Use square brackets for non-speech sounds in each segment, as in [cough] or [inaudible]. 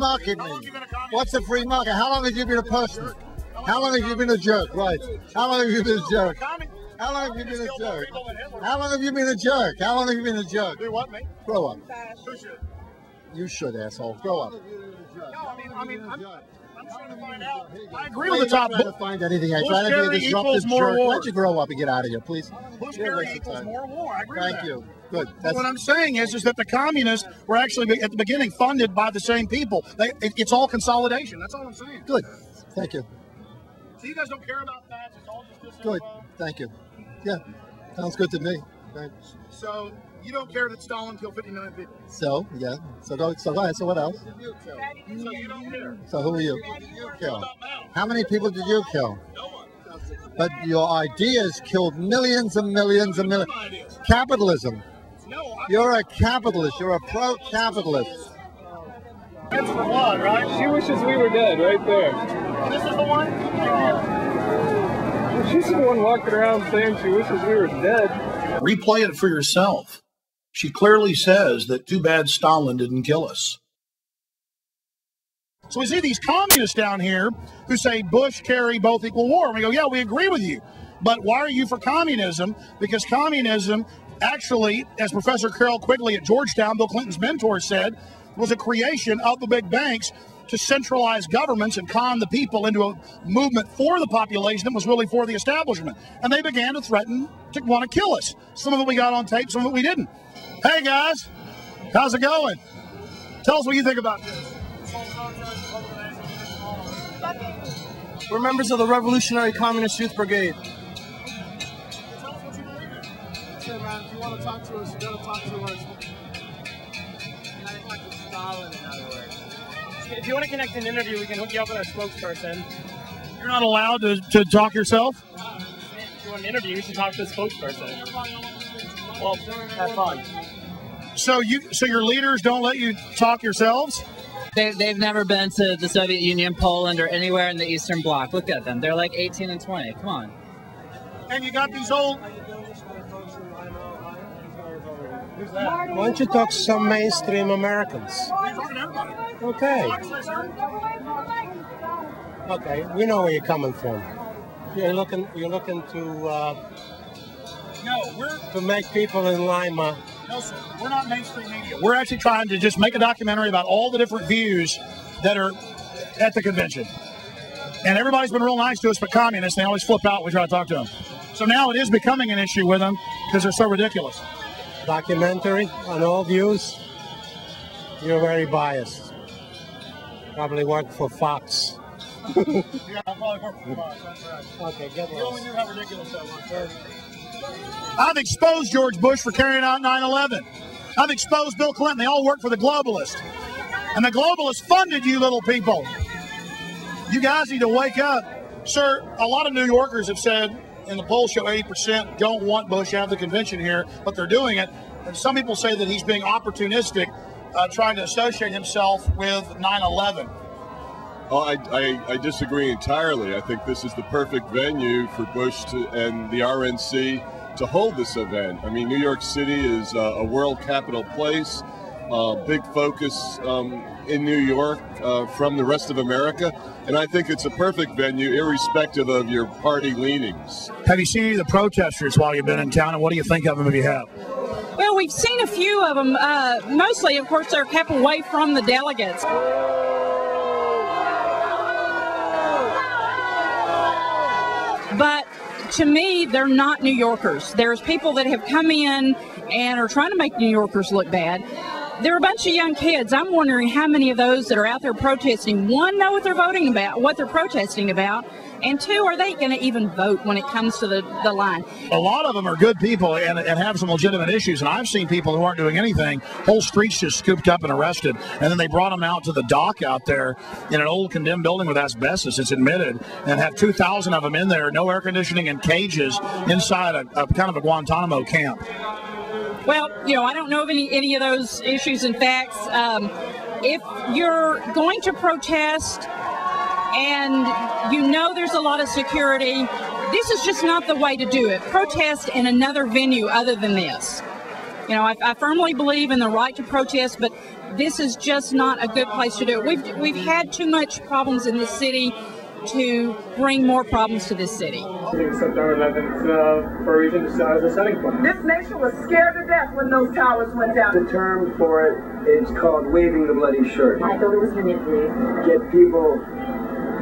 market mean? What's a free market? How long have you been a person? How long have you been a jerk? Right. How long have you been a jerk? How long have you been a jerk? How long have you been a jerk? How long have you been a jerk? Do what, me? Grow up. You should, asshole. Grow up. No, I mean, I mean, I'm, I'm trying to find out. I agree with the top. trying to find anything. I try to be a disruptive more jerk. Why don't you grow up and get out of here, please? Bush Kerry equals more war. I agree Thank you. Good. That's what I'm saying is, is that the communists were actually at the beginning funded by the same people. They, it, it's all consolidation. That's all I'm saying. good. Thank you. So you guys don't care about that. It's all just this. Good. Thank you. Yeah. Sounds good to me. Thanks. So you don't care that Stalin killed 50 million people. So, yeah. So go, so go ahead. So what else? So you don't care. So who are you? Kill. How many people did you kill? No one. But your ideas killed millions and millions and millions. My ideas. Capitalism. No, I, You're a capitalist. You're a pro-capitalist. that's for blood, right? She wishes we were dead right there. This is the one. She's the one walking around saying she wishes we were dead. Replay it for yourself. She clearly says that too bad Stalin didn't kill us. So we see these communists down here who say Bush, Kerry both equal war. And we go, yeah, we agree with you. But why are you for communism? Because communism actually, as Professor Carroll Quigley at Georgetown, Bill Clinton's mentor, said, was a creation of the big banks to centralize governments and con the people into a movement for the population that was really for the establishment. And they began to threaten to want to kill us. Some of it we got on tape, some of it we didn't. Hey guys, how's it going? Tell us what you think about this. We're members of the Revolutionary Communist Youth Brigade. Tell us what you think. Say, man, if you want to talk to us, you gotta talk to us. Stalin, in other words. If you want to connect an interview, we can hook you up with our spokesperson. You're not allowed to, to talk yourself? If you want an interview, you should talk to the spokesperson. Well, have fun. So you so your leaders don't let you talk yourselves? They, they've never been to the Soviet Union, Poland, or anywhere in the Eastern Bloc. Look at them. They're like 18 and 20. Come on. And you got these old Why don't you talk to some mainstream Americans? Okay. Okay, we know where you're coming from. You're looking, you're looking to uh, No, we're to make people in Lima. No sir. We're not mainstream media. We're actually trying to just make a documentary about all the different views that are at the convention. And everybody's been real nice to us, but communists, they always flip out when we try to talk to them. So now it is becoming an issue with them because they're so ridiculous. Documentary on all views. You're very biased. Probably work for Fox. [laughs] Yeah, I probably work for Fox. That's right. Okay, get You only knew how ridiculous that was. I've exposed George Bush for carrying out 9 11. I've exposed Bill Clinton. They all work for the globalists. And the globalists funded you little people. You guys need to wake up. Sir, a lot of New Yorkers have said, and the polls show 80% don't want Bush have the convention here, but they're doing it. And some people say that he's being opportunistic, uh, trying to associate himself with 9 11. Oh, I, I, I disagree entirely. I think this is the perfect venue for Bush to, and the RNC to hold this event. I mean, New York City is uh, a world capital place, uh, big focus um, in New York uh, from the rest of America, and I think it's a perfect venue, irrespective of your party leanings. Have you seen any of the protesters while you've been in town, and what do you think of them if you have? Well, we've seen a few of them. Uh, mostly, of course, they're kept away from the delegates. But to me, they're not New Yorkers. There's people that have come in and are trying to make New Yorkers look bad. There are a bunch of young kids. I'm wondering how many of those that are out there protesting, one, know what they're voting about, what they're protesting about, and two, are they going to even vote when it comes to the, the line? a lot of them are good people and, and have some legitimate issues. And I've seen people who aren't doing anything, whole streets just scooped up and arrested. And then they brought them out to the dock out there in an old condemned building with asbestos, it's admitted, and have 2,000 of them in there, no air conditioning and cages inside a, a kind of a Guantanamo camp. Well, you know, I don't know of any, any of those issues and facts. Um, if you're going to protest and you know there's a lot of security, this is just not the way to do it. Protest in another venue other than this. You know, I, I firmly believe in the right to protest, but this is just not a good place to do it. We've we've had too much problems in this city to bring more problems to this city. September 11th uh, for a reason as a setting point. This nation was scared to death when those towers went down. The term for it is called waving the bloody shirt. I thought it was manipulated. Get people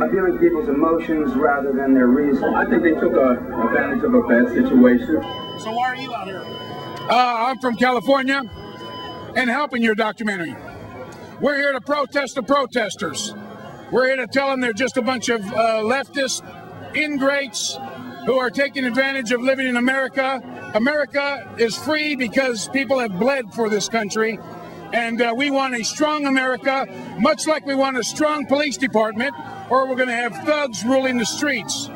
appealing to people's emotions rather than their reason. I think they took a, advantage of a bad situation. So why are you out here? Uh, I'm from California and helping your documentary. We're here to protest the protesters. We're here to tell them they're just a bunch of uh, leftist ingrates who are taking advantage of living in America. America is free because people have bled for this country. And uh, we want a strong America, much like we want a strong police department, or we're going to have thugs ruling the streets.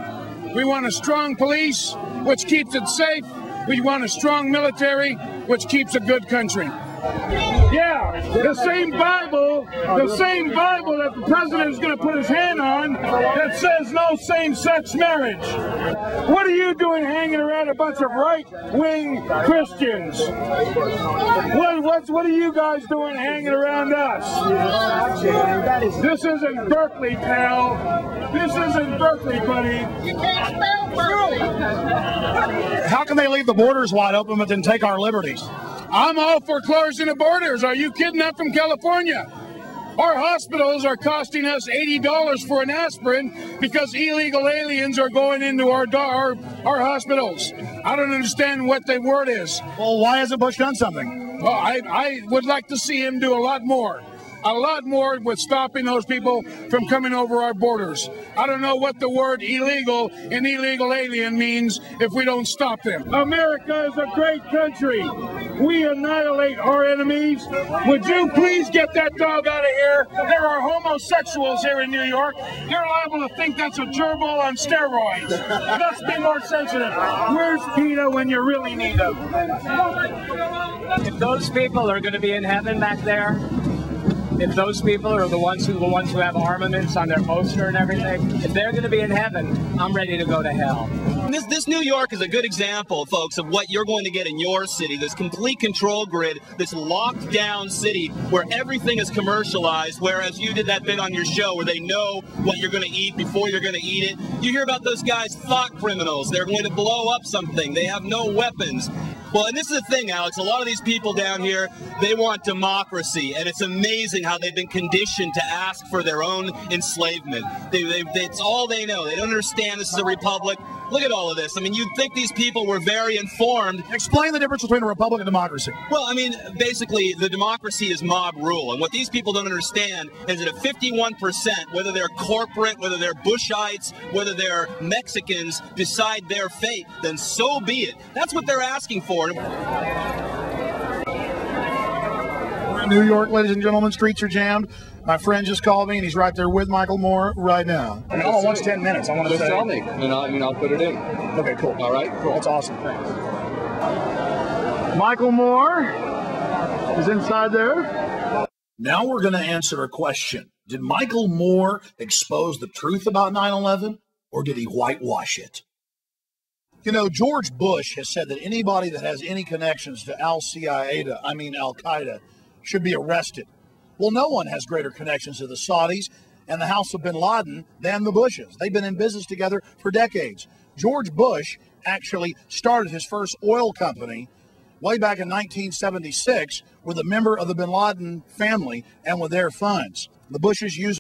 We want a strong police, which keeps it safe. We want a strong military, which keeps a good country. Yeah, the same Bible, the same Bible that the president is going to put his hand on that says no same-sex marriage. What are you doing hanging around a bunch of right-wing Christians? What, what, what are you guys doing hanging around us? This isn't Berkeley, pal. This isn't Berkeley, buddy. You can't spell Berkeley. How can they leave the borders wide open but then take our liberties? I'm all for closing the borders. Are you kidding? I'm from California. Our hospitals are costing us $80 for an aspirin because illegal aliens are going into our, our, our hospitals. I don't understand what the word is. Well, why hasn't Bush done something? Well, I, I would like to see him do a lot more a lot more with stopping those people from coming over our borders. I don't know what the word illegal and illegal alien means if we don't stop them. America is a great country. We annihilate our enemies. Would you please get that dog out of here? There are homosexuals here in New York. You're liable to think that's a gerbil on steroids. Let's be more sensitive. Where's PETA when you really need them? If those people are going to be in heaven back there, if those people are the ones who the ones who have armaments on their poster and everything, if they're going to be in heaven, I'm ready to go to hell. This this New York is a good example, folks, of what you're going to get in your city. This complete control grid, this locked down city where everything is commercialized. Whereas you did that bit on your show where they know what you're going to eat before you're going to eat it. You hear about those guys, thought criminals. They're going to blow up something. They have no weapons. Well, and this is the thing, Alex. A lot of these people down here, they want democracy, and it's amazing how they've been conditioned to ask for their own enslavement. They, they, it's all they know. They don't understand this is a republic. Look at all of this. I mean, you'd think these people were very informed. Explain the difference between a republic and democracy. Well, I mean, basically, the democracy is mob rule. And what these people don't understand is that if 51%, whether they're corporate, whether they're Bushites, whether they're Mexicans, decide their fate, then so be it. That's what they're asking for. We're in New York, ladies and gentlemen. Streets are jammed. My friend just called me, and he's right there with Michael Moore right now. I mean, all I want's 10 minutes. I want to Just say. tell me, and I mean I'll put it in. Okay, cool. All right, cool. That's awesome. Thanks. Michael Moore is inside there. Now we're going to answer a question. Did Michael Moore expose the truth about 9 11 or did he whitewash it? You know, George Bush has said that anybody that has any connections to Al Qaeda, I mean Al Qaeda, should be arrested. Well, no one has greater connections to the Saudis and the House of bin Laden than the Bushes. They've been in business together for decades. George Bush actually started his first oil company way back in 1976 with a member of the bin Laden family and with their funds. The Bushes used